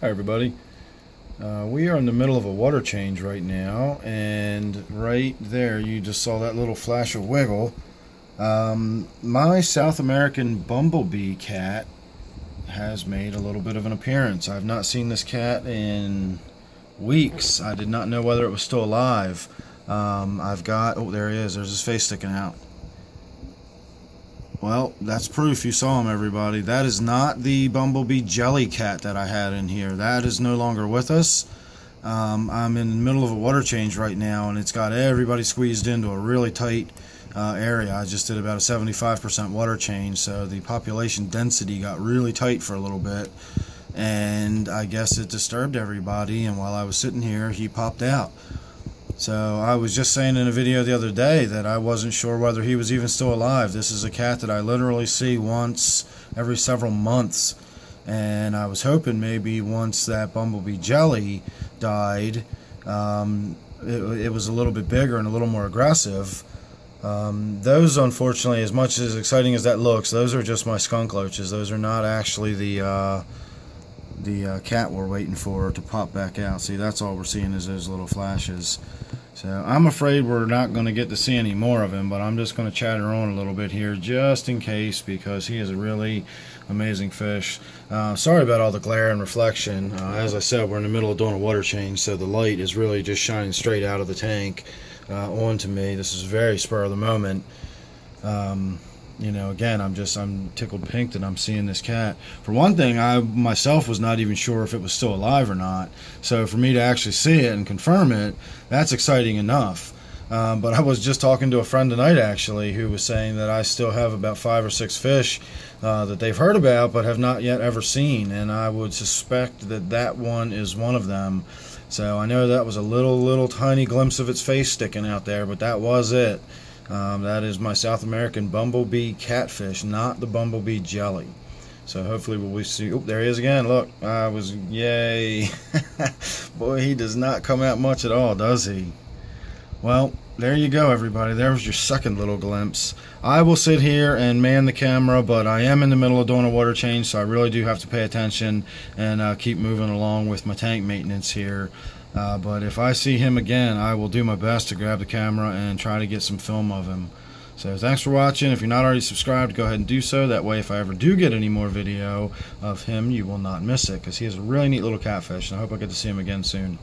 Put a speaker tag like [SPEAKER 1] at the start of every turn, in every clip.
[SPEAKER 1] Hi everybody. Uh, we are in the middle of a water change right now and right there you just saw that little flash of wiggle. Um, my South American bumblebee cat has made a little bit of an appearance. I've not seen this cat in weeks. I did not know whether it was still alive. Um, I've got, oh there he is, there's his face sticking out. Well, that's proof you saw him, everybody. That is not the Bumblebee Jelly Cat that I had in here. That is no longer with us. Um, I'm in the middle of a water change right now, and it's got everybody squeezed into a really tight uh, area. I just did about a 75% water change, so the population density got really tight for a little bit. And I guess it disturbed everybody, and while I was sitting here, he popped out. So I was just saying in a video the other day that I wasn't sure whether he was even still alive. This is a cat that I literally see once every several months. And I was hoping maybe once that bumblebee jelly died, um, it, it, was a little bit bigger and a little more aggressive. Um, those, unfortunately, as much as exciting as that looks, those are just my skunk loaches. Those are not actually the uh, the uh, cat we're waiting for to pop back out. See, that's all we're seeing is those little flashes. So I'm afraid we're not going to get to see any more of him, but I'm just going to chatter on a little bit here just in case because he is a really amazing fish. Uh, sorry about all the glare and reflection. Uh, as I said, we're in the middle of doing a water change, so the light is really just shining straight out of the tank uh, onto me. This is very spur of the moment. Um, you know, again, I'm just I'm tickled pink that I'm seeing this cat. For one thing, I myself was not even sure if it was still alive or not. So for me to actually see it and confirm it, that's exciting enough. Um, but I was just talking to a friend tonight actually who was saying that I still have about five or six fish uh, that they've heard about but have not yet ever seen, and I would suspect that that one is one of them. So I know that was a little, little tiny glimpse of its face sticking out there, but that was it. Um, that is my South American bumblebee catfish, not the bumblebee jelly. So hopefully we'll see. Oh, there he is again. Look, I was yay. Boy, he does not come out much at all, does he? Well, there you go, everybody. There was your second little glimpse. I will sit here and man the camera, but I am in the middle of doing a water change, so I really do have to pay attention and uh, keep moving along with my tank maintenance here. Uh, but if I see him again, I will do my best to grab the camera and try to get some film of him. So thanks for watching. If you're not already subscribed, go ahead and do so. That way, if I ever do get any more video of him, you will not miss it because he is a really neat little catfish, and I hope I get to see him again soon.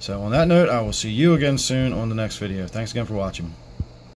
[SPEAKER 1] So on that note, I will see you again soon on the next video. Thanks again for watching.